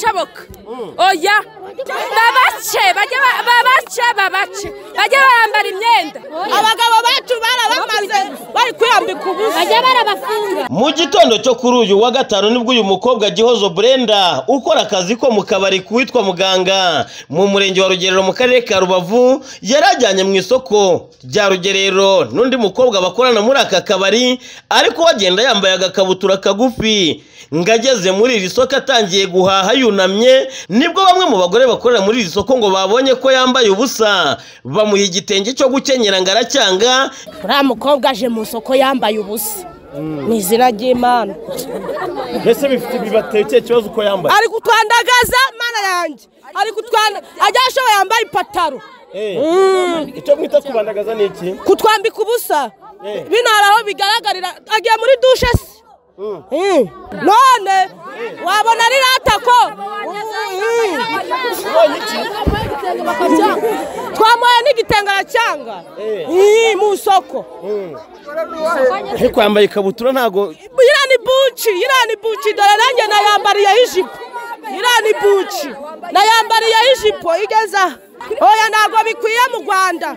ibishoboka oya babace babace babace bajye barambara imyenda abagabo bacu barabamaze bari kwiyambika ubusa bajya barabafunga mu gitondo cyo kuri uyu wa gatanu ni bwo uyu mukobwa gihozo burenda ukora akazi ko mu kabari muganga. Mu murenge wa rugerero mu karere ka rubavu yarajyanye mu isoko rya rugerero. N'undi mukobwa bakorana muri aka kabari ariko we agenda yambaye kagufi. Ngo ageze muri iri soko atangiye guhaha yunamye ni bwo bamwe mu bagore bakorera muri iri soko ngo babonye ko yambaye ubusa. Bamuha igitenge cyo gukenyera ngo aracyanga. Uriya mukobwa aje mu isoko yambaye ubusa. Ni izina ry'imana. Mbese bifite bibateye ikihe kibazo uko yambaye? Ari kutwandagaza mana yanjye. Ari kutwanda ajya ashoboye yambaye ipataro. Icyo mwita kubandagaza ni iki? Kutwambika ubusa. Bino hari aho bigaragarira. Agiye muri dushe se. None. Wabona ari ratako twamuhaye n'igitenge aracyanga Mm, mu isoko ariko yambaye ikabutura ntago iriya ni buci iriya ni buci dore nanjye nayambariyeho ijipo iriya ni buci nayambariyeho ijipo igeze aha oya ntabwo bikwiye mu rwanda.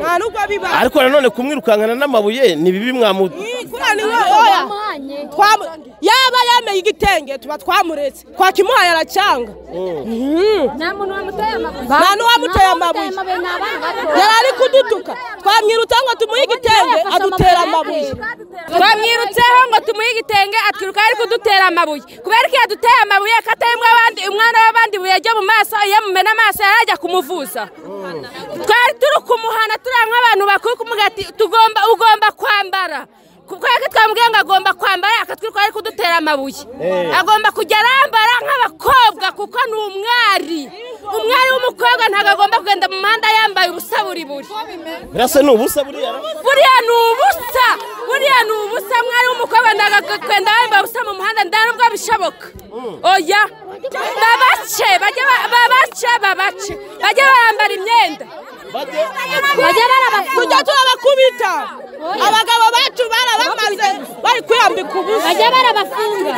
Nta nubwo biba. Ariko nanone kumwirukankana n'amabuye ni bibi mwamu kuriya ni we oya. Twamu- yaba yameye igitenge tuba twamuretse. Twakimuhaye aracyanga nta muntu wamuteye amabuye. Yari ari kudutuka. Twamwirutse ngo tumuhe igitenge adutera amabuye. Twamwirutseho ngo tumuhe igitenge atwiruka ari kudutera amabuye. Kubera ko iyo aduteye amabuye katayimwe abandi umwana w'abandi buye ajya mu maso iyo amumena amaso yari ajya kumuvuza twari turi kumuhana turi nk'abantu bakuru kumubwira ati tugomba ugomba kwambara. Kuko reka twamubwiye ngo agomba kwambara akatwiruka ari kudutera amabuye. Agomba kujya arambara nk'abakobwa kuko ni umwari. Umwari w'umukobwa ntabwo agomba kugenda mu muhanda yambaye ubusa buri buri. Birasa ni ubusa buriya buriya ni ubusa buriya ni ubusa. Mwari w'umukobwa ndagakenda wambaye ubusa mu muhanda nda nubwo bishoboka oya babace bajye ba- babace babace. Bajye barambara imyenda. Bajya barabakubita turabakubita. Abagabo bacu barabamaze bari kwiyambika ubusa. Bajya barabafunga.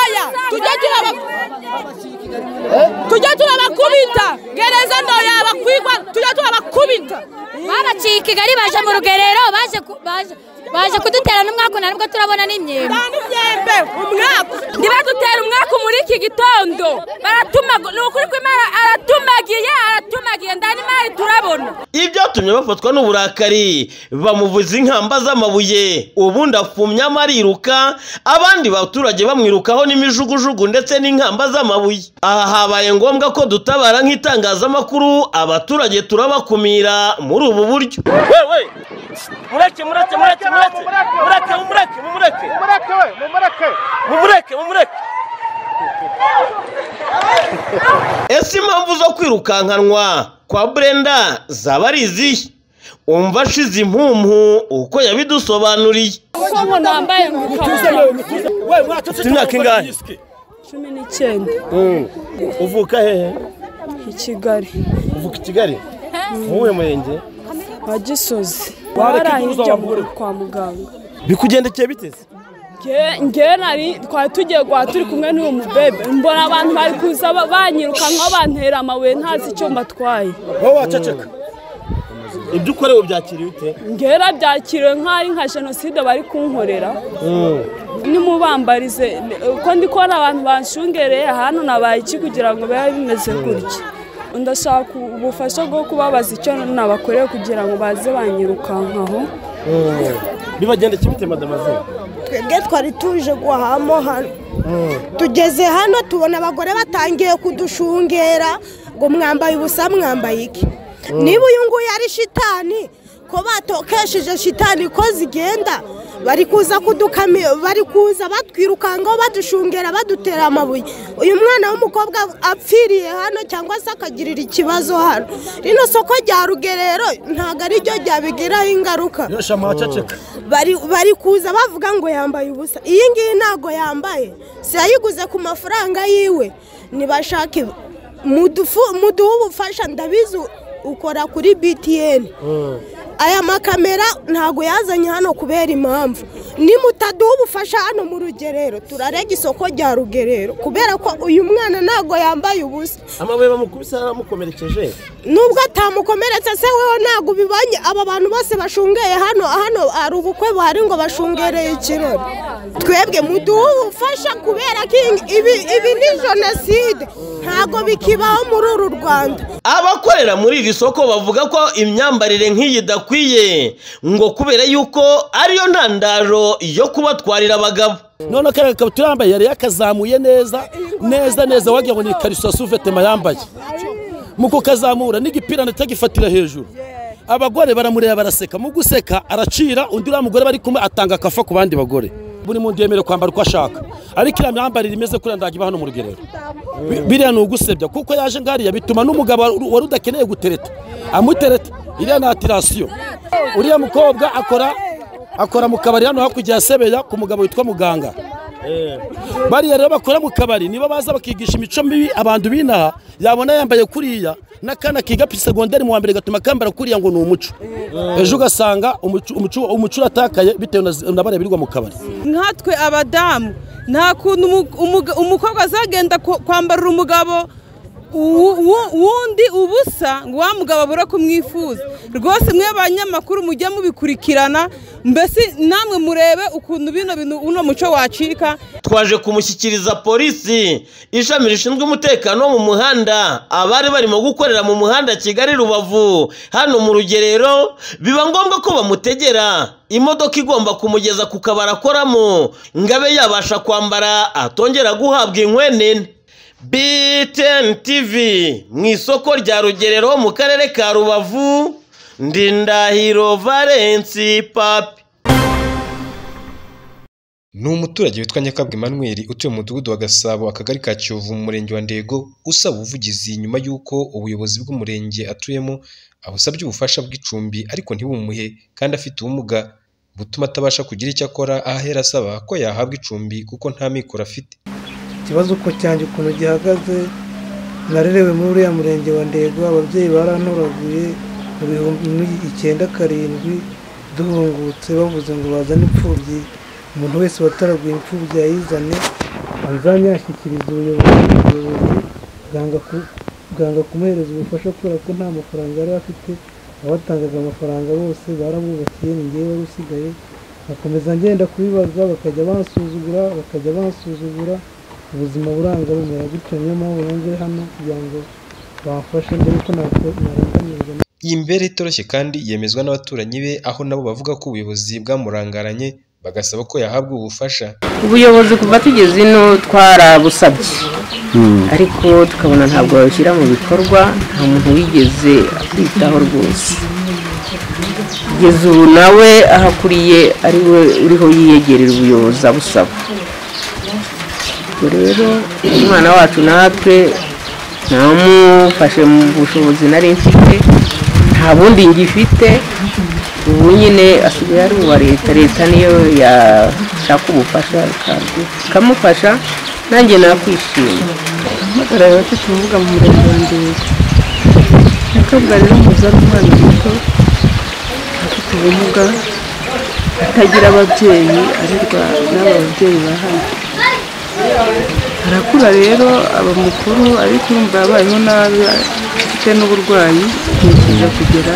Oya tujya turaba tujya turabakubita. Gereza ndo yabakwigwa tujya turabakubita. Babaciye i kigali baje mu rugerero baje ku- baje baje kudutera n'umwaka ntabwo turabona n'imyembe nta n'imyembe umwaka. Ntibadutera umwaka muri iki gitondo. Baratuma ni ukuri ko imana aratumagiye aratumagiye. Ndani imari turabona. Ibyatumye bafatwa n'uburakari. Bamuvuza inkamba z'amabuye. Ubundi afumyamo ariruka abandi baturage bamwirukaho n'imijugujugu ndetse n'inkamba z'amabuye. Aha habaye ngombwa ko dutabara nk'itangazamakuru. Abaturage turabakumira muri ubu buryo. Wewe mureke mureke mureke mureke mureke mumureke mumureke mumureke mumureke ese impamvu zo kwirukankanwa kwa brenda zaba ari izihe umva ashize impumpu uko yabidusobanuriye. Imyaka ingahe? Cumi n'icyenda. Uvuka hehe i kigali. Uvuka i kigali? Muwuhe murenge? Wa gisozi. Barahijya kwa muganga. Bikugendekeye biteze ngewe nari twari tugiye guhaha turi kumwe n'uwo mubebe. Mbona abantu bari kuza ba- banyirukankaho bantera amabuye ntazi icyo mbatwaye wowe waceceka. Ibyo ukorewe byakiriye ute? Ngewe nabyakiriwe nk'aho ari nka jenoside bari kunkorera. Nimubambarize. Uko ndi kubona abantu banshungereye hano nabaye iki kugira ngo bibe bimeze gutya? Ndashaka ubufasha bwo kubabaza icyo nabakoreye kugira ngo baze banyirukankaho bibagendekeye bite madamazina twebwe twari tuje guhahamo hano tugeze hano tubona abagore batangiye kudushungera. Ngo mwambaye ubusa mwambaye iki? Niba uyu nguyu ari shitani ko batokesheje shitani ko zigenda? Bari kuza kudukami bari kuza batwirukangaho badushungera badutera amabuye. Uyu mwana w'umukobwa apfiriye hano cyangwa se akagirira ikibazo hano. Rino soko rya rugerero ntabwo ari ryo ryabigiraho ingaruka. Bari kuza bavuga ngo yambaye ubusa. Iyi ngiyi ntabwo yambaye. Si yayiguze ku mafaranga yiwe. Ntibashake muduhe ubufasha. Ndabizi ukora kuri btn aya makamera ntabwo yazanye hano kubera impamvu. Nimutaduha ubufasha hano mu rugerero. Turarega isoko rya rugerero. Kubera ko uyu mwana ntabwo yambaye ubusa. Amabuye bamukubise aramukomerekeje. Nubwo atamukomeretse se wewe ntabwo ubibonye? Aba bantu bose bashungeye hano hano hari ubukwe buhari ngo bashungereye ikirori. Twebwe muduhe ubufasha kubera ko ibi ni jenoside. Ntabwo bikibaho muri uru rwanda. Abakorera muri iri soko bavuga ko imyambarire nk'iyi idakwiye ngo kubera yuko ariyo ntandaro yo kubatwarira abagabo. None kariya gakabutura yambaye yari yakazamuye neza neza neza. wagira ngo ni ikariso ya suvetema yambaye mu kukazamura n'igipira ntitagifatira hejuru. Abagore baramureba baraseka. Mu guseka aracira undi uriya mugore bari kumwe atanga akafa ku bandi bagore. Buri muntu yemerewe kwambara uko ashaka. Ariko iriya myambarire imeze kuriya ndagiba hano mu rugerero. Bi- biriya ni ugusebya. Kuko yaje ngariya bituma n'umugabo wari udakeneye gutereta. Amutereta iriya ni atirasiyo uriya mukobwa akora akora mu kabari hano hakurya ya sebeya ku mugabo witwa muganga. Bariya rero bakora mu kabari nibo baza bakigisha imico mibi abantu binaha yabona yambaye kuriya n'akana kiga segonderi mu wa mbere gatuma kambara kuriya ngo ni umuco. Ejo ugasanga umuco- uratakaye bitewe na- bariya birirwa mu kabari. Nkatwe abadamu nta kuntu umukobwa azagenda kwambarira umugabo wu- wu- wundi ubusa ngo wa mugabo abura kumwifuza. Rwose mwe banyamakuru mujye mubikurikirana mbese namwe murebe ukuntu bino bintu uno muco wacika. Twaje kumushyikiriza polisi ishami rishinzwe umutekano wo mu muhanda. Abari barimo gukorera mu muhanda kigali rubavu. Hano mu rugerero biba ngombwa ko bamutegera. Imodoka igomba kumugeza ku kabari akoramo ngo abe yabasha kwambara atongera guhabwa inkwenene BTN TV mu isoko rya rugerero mu karere ka rubavu ndindahiro valensi papi. Ni umuturage witwa nyakabwa emmanuel utuye mu mudugudu wa gasabo akagari ka kiyovu mu murenge wa ndego usaba ubuvugizi nyuma y'uko ubuyobozi bw'umurenge atuyemo abusabye ubufasha bw'icumbi ariko ntibumuhe kandi afite ubumuga butuma atabasha kugira icyo akora ahera asaba ko yahabwa icumbi kuko nta mikoro afite. Ikibazo uko cyanjye ukuntu gihagaze narerewe muri uriya murenge wa ndego ababyeyi barantoraguye mu bihumbi icyenda karindwi duhungutse bavuze ngo bazane imfubyi umuntu wese wataraguye imfubyi yayizane azanye yashyikiriza ubuyobozi bwanga ku- bwanga kumuhereza ubufasha kubera ko nta mafaranga yari afite abatangaga amafaranga bose barabubakiye ni ngewe wari usigaye bakomeza ngenda kubibaza bakajya bansuzugura bakajya bansuzugura ubuzima buranga bumera gutyo niyo mpamvu nanjye hano kugira ngo bamfashe mbere ko narangamirwa iyi mbere itoroshye kandi yemezwa n'abaturanyi be aho nabo bavuga ko ubuyobozi bwamurangaranye bagasaba ko yahabwa ubufasha. Ubuyobozi kuva tugeze ino twarabusabye. Ariko tukabona ntabwo babishyira mu bikorwa nta muntu wigeze kwitaho rwose. Kugeza ubu nawe ahakuriye ari we uriho yiyegerera ubuyobozi abusaba. Ubwo rero umwana wacu natwe namufashe mu bushobozi nari mfite nta bundi ngifite ubu nyine asigaye ari uwa leta. Leta niyo yashaka ubufasha ikamufasha nanjye nakwishima. Mpagarariye abafite ubumuga mu murenge wa ndego nyakabwa rero muzi ari umwana muto afite ubumuga atagira ababyeyi arerwa n'aba babyeyi ba hano arakura rero aba mukuru ariko urumva yabayeho nabi afite n'uburwayi yifuje kugera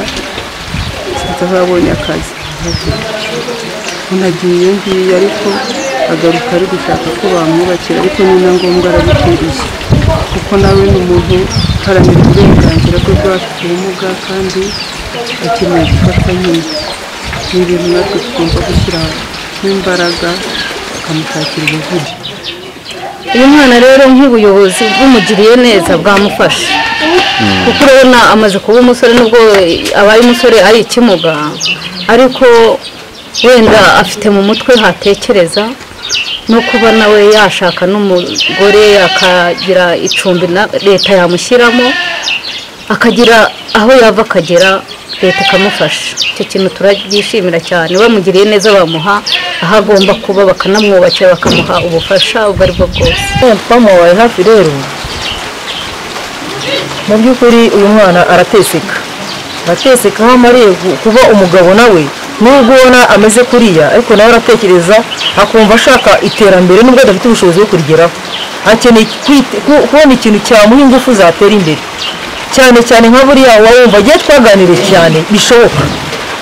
aho yabonye akazi. Unagiye iyo ngiyo ariko agaruka ari gushaka ko bamwubakira ariko ni na ngombwa arabikwiriye kuko nawe ni umuntu uharanira uburenganzira bwe bw'abafite ubumuga kandi akeneye gufatwa nyine ni ibintu natwe tugomba gushyiramo imbaraga bakamushakira ubuvuzi. Uyu mwana rero nk'ubuyobozi bumugiriye neza bwamufasha kuko urabona amaze kuba umusore nubwo abaye umusore ari ikimuga ariko wenda afite mu mutwe hatekereza no kuba nawe yashaka n'umugore akagira icumbi na leta yamushyiramo akagira aho yava akagera leta ikamufasha. Icyo kintu turabyishimira cyane. Bamugiriye neza bamuha aho agomba kuba bakanamwubakira bakamuha ubufasha ubwo ari bwo bwose. Twamubaye hafi rero? Mu by'ukuri uyu mwana arateseka. Arateseka aho amariye kuba umugabo nawe. Nubwo ubona ameze kuriya ariko nawe aratekereza akumva ashaka iterambere nubwo adafite ubushobozi bwo kurigeraho. Akeneye kubona ikintu cyamuha ingufu zatera imbere. Cyane cyane nka buriya wumva agiye twaganiriye cyane bishoboka.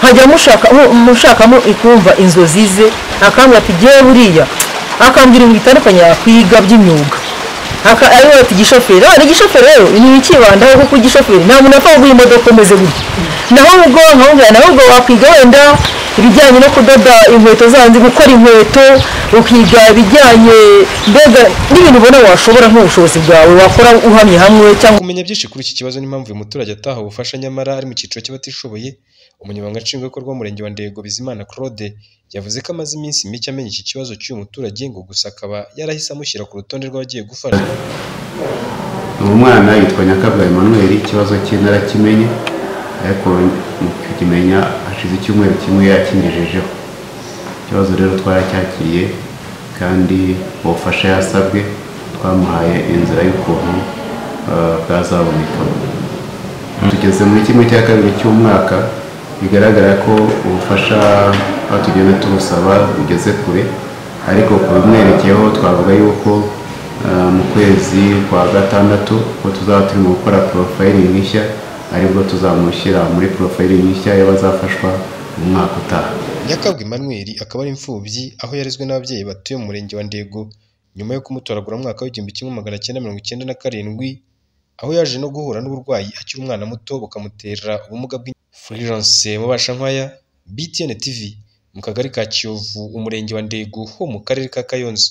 Nkajya mushaka mu- mushakamo ikumva inzozi ze akambwira ati ngewe buriya. Akambwira ibintu bitandukanye yakwiga by'imyuga. Ariwe ati igishoferi ah igishoferi rero ni ikibandaho kuko igishoferi nta muntu apfa kuguha imodoka umeze gutya. Naho ubwo nkamubwira nawe ubwo wakwiga wenda ibijyanye no kudoda inkweto zanze gukora inkweto ukiga ibijyanye mbega n'ibintu ubona washobora nk'ubushobozi bwawe wakora uhamye hamwe cyangwa kumenya byinshi kuri iki kibazo n'impamvu uyu muturage ataha ubufasha nyamara ari mu cyiciro cy'abatishoboye umunyamabanga nshingwabikorwa w'umurenge wa ndego bizimana claude yavuze ko amaze iminsi mike amenya iki kibazo cy'uyu muturage ngo gusa akaba yarahise amushyira ku rutonde rw'abagiye gufasha uwo mwana yitwa nyakabwa emmanuel ikibazo cye narakimenye ariko mu kukimenya hashize icyumweru kimwe yakingejejeho ikibazo rero twaracyakiriye kandi ubufasha yasabwe twamuhaye inzira y'ukuntu uh, bwazabonekamo tugeze muri kimwe cya kabiri cy'umwaka bigaragara ko ubufasha aho tugenda tubusaba bugeze kure ariko ku bimwerekeyeho twavuga yuko uh, mu kwezi kwa gatandatu ko tuzaba turimo gukora porofayiringi nshya ari bwo tuzamushyira muri porofayiringi nshya y'abazafashwa mu mwaka utaha. Nyakabwa emmanuel akaba ari imfubyi aho yarezwe n'ababyeyi batuye mu murenge wa ndego nyuma yo kumutoragura mu mwaka w'igihumbi kimwe magana cyenda mirongo icyenda na karindwi aho yaje no guhura n'uburwayi akiri umwana muto bukamutera ubumuga bw'in Fulgence Mubashankwaya BTN TV mu kagari ka Kiyovu umurenge wa Ndego ho mu karere ka Kayonza.